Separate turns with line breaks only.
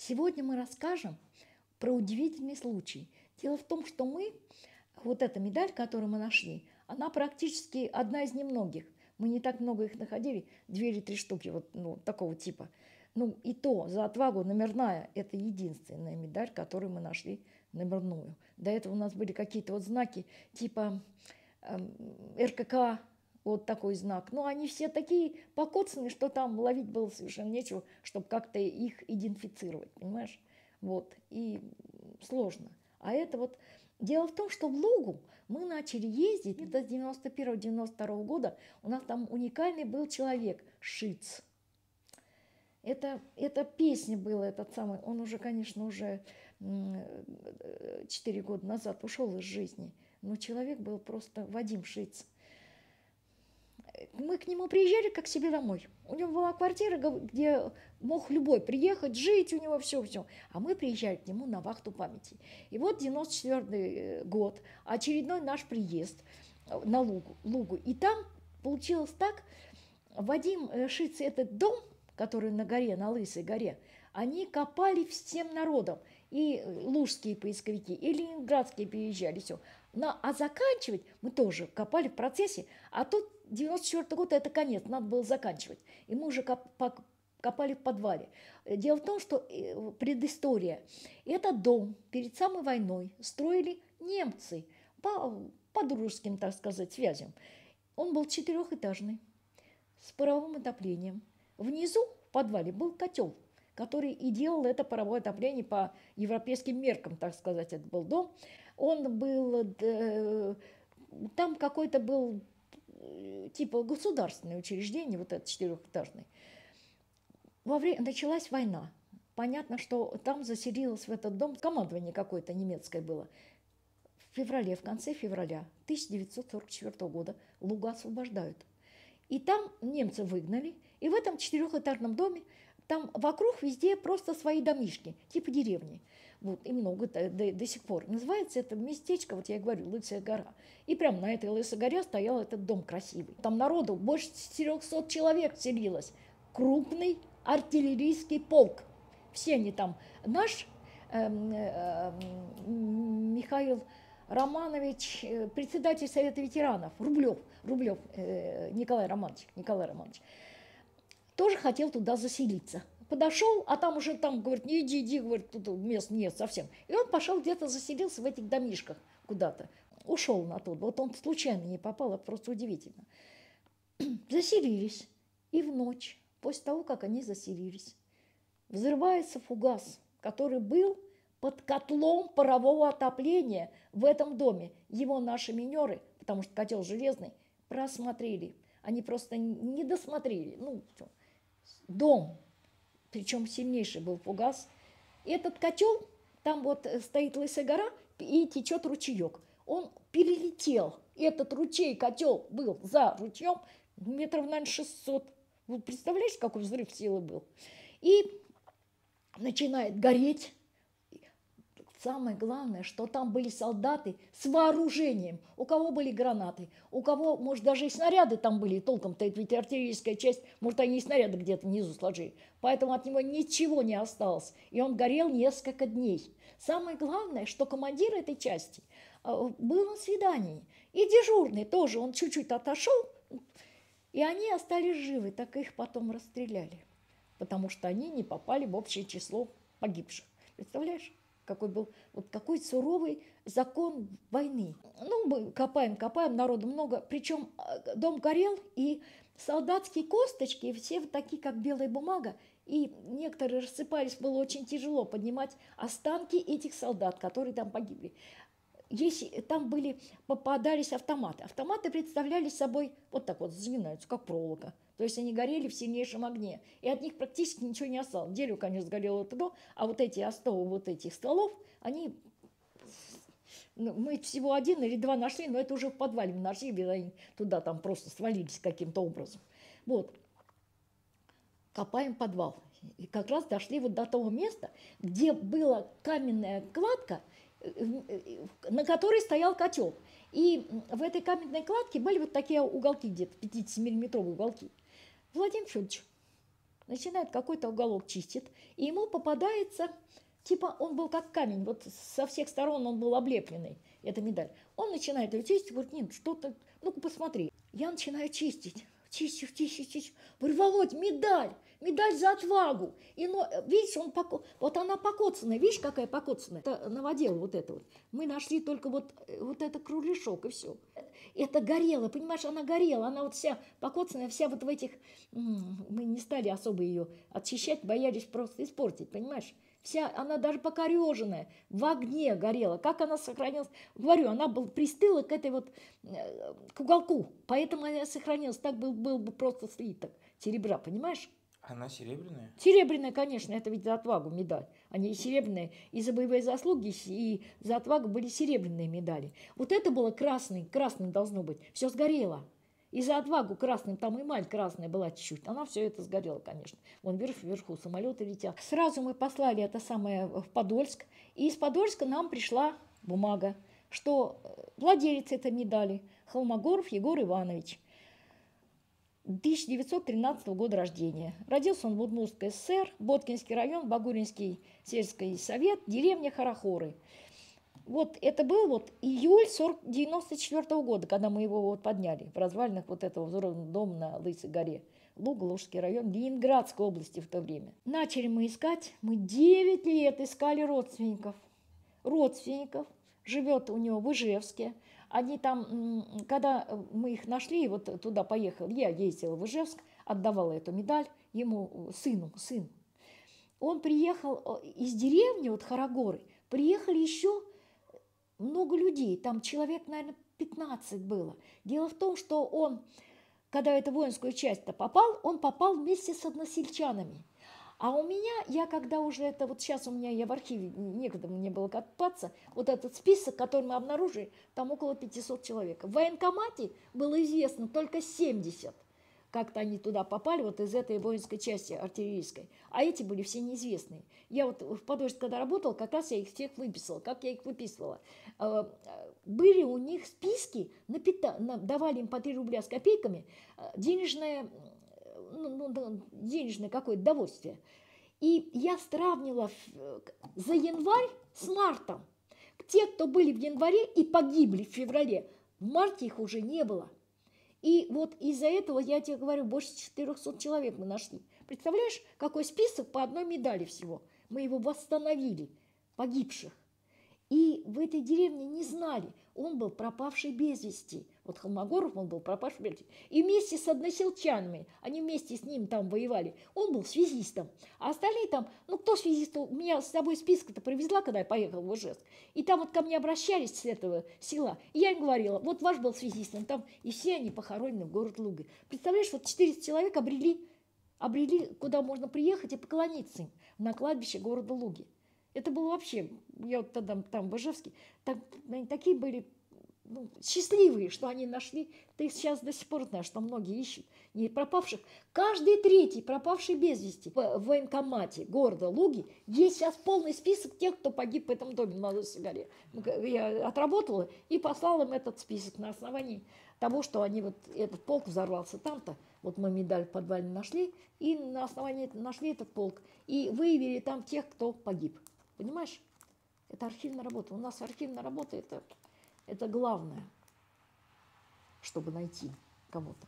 Сегодня мы расскажем про удивительный случай. Дело в том, что мы, вот эта медаль, которую мы нашли, она практически одна из немногих. Мы не так много их находили, две или три штуки вот ну, такого типа. Ну и то за отвагу номерная – это единственная медаль, которую мы нашли номерную. До этого у нас были какие-то вот знаки типа э, РКК, вот такой знак. Но они все такие покоцанные, что там ловить было совершенно нечего, чтобы как-то их идентифицировать, понимаешь? Вот, и сложно. А это вот... Дело в том, что в Лугу мы начали ездить, это с 91-92 года, у нас там уникальный был человек, Шиц. Это, это песня была, этот самый, он уже, конечно, уже 4 года назад ушел из жизни, но человек был просто Вадим Шиц – мы к нему приезжали как к себе домой. У него была квартира, где мог любой приехать, жить, у него все-все. А мы приезжали к нему на вахту памяти. И вот 94 э, год, очередной наш приезд э, на Лугу. Лугу. И там получилось так, Вадим э, Шиц, этот дом, который на горе, на Лысой горе, они копали всем народом. И лужские поисковики, и ленинградские приезжали, все. Но, а заканчивать мы тоже копали в процессе, а тут 94 год – это конец, надо было заканчивать. И мы уже копали в подвале. Дело в том, что э, предыстория. Этот дом перед самой войной строили немцы по, по дружеским, так сказать, связям. Он был четырехэтажный, с паровым отоплением. Внизу, в подвале, был котел, который и делал это паровое отопление по европейским меркам, так сказать. Это был дом. Он был... Э, там какой-то был Э, типа государственное учреждение, вот это четырехэтажное. Во время началась война. Понятно, что там заселилось в этот дом командование какое-то немецкое было. В феврале, в конце февраля 1944 года Лугу освобождают. И там немцы выгнали, и в этом четырехэтажном доме там вокруг везде просто свои домишки, типа деревни. Вот, и много до, до, до сих пор. Называется это местечко, вот я и говорю, Лысая гора. И прямо на этой Лысой горе стоял этот дом красивый. Там народу больше 400 человек селилось. Крупный артиллерийский полк. Все они там. Наш э, э, Михаил Романович, э, председатель Совета ветеранов, Рублев, Рублев э, Николай Романович, Николай Романович, тоже хотел туда заселиться. Подошел, а там уже там, говорит, не иди, иди, говорит, тут мест нет совсем. И он пошел где-то заселился в этих домишках куда-то. Ушел на тот. Вот он случайно не попал, это просто удивительно. Заселились. И в ночь, после того, как они заселились, взрывается фугас, который был под котлом парового отопления в этом доме. Его наши минеры, потому что котел железный, просмотрели. Они просто не досмотрели. Ну, дом, причем сильнейший был фугас. Этот котел, там вот э, стоит лысая гора и течет ручеек. Он перелетел. Этот ручей, котел был за ручьем метров, наверное, 600. Вы представляете, какой взрыв силы был? И начинает гореть Самое главное, что там были солдаты с вооружением. У кого были гранаты, у кого, может, даже и снаряды там были. Толком-то ведь артиллерийская часть, может, они и снаряды где-то внизу сложили. Поэтому от него ничего не осталось. И он горел несколько дней. Самое главное, что командир этой части э, был на свидании. И дежурный тоже, он чуть-чуть отошел, и они остались живы, так их потом расстреляли. Потому что они не попали в общее число погибших. Представляешь? Какой был, вот какой суровый закон войны. Ну, мы копаем, копаем, народу много, причем э, дом горел, и солдатские косточки, все вот такие, как белая бумага, и некоторые рассыпались, было очень тяжело поднимать останки этих солдат, которые там погибли. Если там были, попадались автоматы. Автоматы представляли собой вот так вот, загинаются, как проволока. То есть они горели в сильнейшем огне. И от них практически ничего не осталось. Дерево, конечно, сгорело туда, а вот эти остовы вот этих стволов, они... Ну, мы всего один или два нашли, но это уже в подвале мы нашли, они туда там просто свалились каким-то образом. Вот. Копаем подвал. И как раз дошли вот до того места, где была каменная кладка, э, э, на которой стоял котел. И в этой каменной кладке были вот такие уголки, где-то 50-миллиметровые уголки. Владимир Федорович, начинает какой-то уголок чистит, и ему попадается, типа он был как камень, вот со всех сторон он был облепленный, эта медаль. Он начинает ее чистить, говорит, нет, что-то, ну-ка посмотри. Я начинаю чистить, чистить, чистить, чистить. Говорю, Володь, медаль! Медаль за отвагу. И, но, видишь, он поко... вот она покоцанная, видишь, какая покоцанная? Это новодел вот это вот. Мы нашли только вот, вот это кругляшок и все. Это горело, понимаешь, она горела, она вот вся покоцанная, вся вот в этих... Мы не стали особо ее очищать, боялись просто испортить, понимаешь? Вся, она даже покореженная, в огне горела. Как она сохранилась? Говорю, она был, пристыла к этой вот, э, к уголку, поэтому она сохранилась. Так был, был бы просто слиток серебра, понимаешь?
Она серебряная?
Серебряная, конечно, это ведь за отвагу медаль. Они серебряные. И за боевые заслуги, и за отвагу были серебряные медали. Вот это было красный, красным должно быть. Все сгорело. И за отвагу красным, там эмаль красная была чуть-чуть. Она все это сгорела, конечно. Вон вверх, вверху самолеты летят. Сразу мы послали это самое в Подольск. И из Подольска нам пришла бумага, что э, владелец этой медали Холмогоров Егор Иванович – 1913 года рождения. Родился он в Удмуртской ССР, Боткинский район, Багуринский сельский совет, деревня Харахоры. Вот это был вот июль 1994 -го года, когда мы его вот подняли в развалинах вот этого взорванного дома на Лысой горе. Луг, Лужский район, Ленинградской области в то время. Начали мы искать, мы 9 лет искали родственников. Родственников. Живет у него в Ижевске – они там, когда мы их нашли, вот туда поехал, я ездила в Ижевск, отдавала эту медаль ему, сыну, сын. Он приехал из деревни, вот Харагоры, приехали еще много людей, там человек, наверное, 15 было. Дело в том, что он, когда в эту воинскую часть-то попал, он попал вместе с односельчанами – а у меня, я когда уже это, вот сейчас у меня, я в архиве, некогда мне было копаться, вот этот список, который мы обнаружили, там около 500 человек. В военкомате было известно только 70. Как-то они туда попали, вот из этой воинской части артиллерийской. А эти были все неизвестные. Я вот в Подольске, когда работала, как раз я их всех выписывала. Как я их выписывала? А, были у них списки, на пита... давали им по 3 рубля с копейками, а, денежная ну, ну, денежное какое-то довольствие. И я сравнила за январь с мартом. Те, кто были в январе и погибли в феврале, в марте их уже не было. И вот из-за этого, я тебе говорю, больше 400 человек мы нашли. Представляешь, какой список по одной медали всего? Мы его восстановили, погибших. И в этой деревне не знали, он был пропавший без вести. Вот Холмогоров, он был пропавший без вести. И вместе с односельчанами, они вместе с ним там воевали, он был связистом. А остальные там, ну кто связист, меня с собой список-то привезла, когда я поехала в Ижевск. И там вот ко мне обращались с этого села. И я им говорила, вот ваш был связистом там, и все они похоронены в город Луга. Представляешь, вот 400 человек обрели, обрели, куда можно приехать и поклониться им на кладбище города Луги. Это было вообще, я вот тогда там в Ижевске, так, они такие были ну, счастливые, что они нашли. Ты сейчас до сих пор знаешь, что многие ищут не пропавших. Каждый третий пропавший без вести в военкомате города Луги есть сейчас полный список тех, кто погиб в этом доме на Лысой горе. Я отработала и послала им этот список на основании того, что они вот этот полк взорвался там-то, вот мы медаль в подвале нашли, и на основании нашли этот полк, и выявили там тех, кто погиб. Понимаешь? Это архивная работа. У нас архивная работа это, это главное, чтобы найти кого-то.